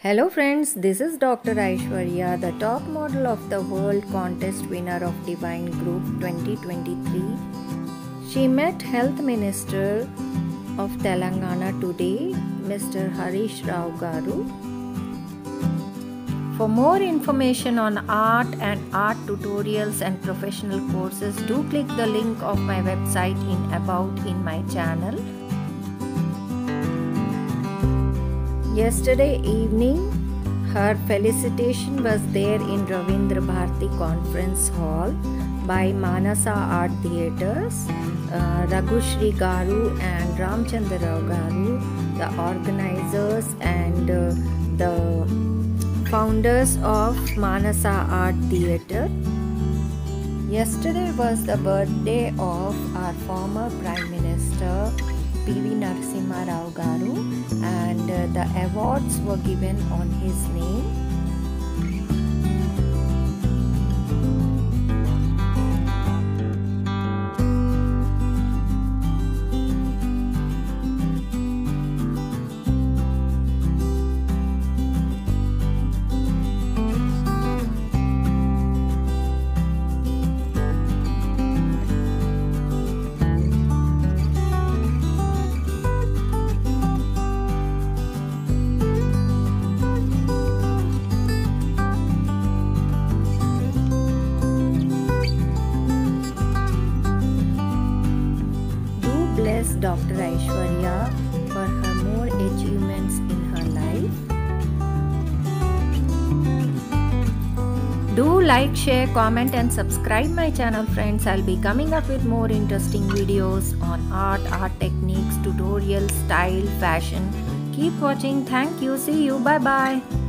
Hello friends, this is Dr. Aishwarya, the top model of the World Contest winner of Divine Group 2023. She met Health Minister of Telangana today, Mr. Harish Rao Garu. For more information on art and art tutorials and professional courses, do click the link of my website in about in my channel. Yesterday evening, her felicitation was there in Ravindra Bharati Conference Hall by Manasa Art Theatres. Uh, Raghushri Garu and Ramchandra Garu, the organizers and uh, the founders of Manasa Art Theatre. Yesterday was the birthday of our former Prime Minister P.V. Narasimha Rao Garu and uh, the awards were given on his name. Dr. Aishwarya for her more achievements in her life. Do like, share, comment and subscribe my channel friends. I'll be coming up with more interesting videos on art, art techniques, tutorials, style, fashion. Keep watching. Thank you. See you. Bye bye.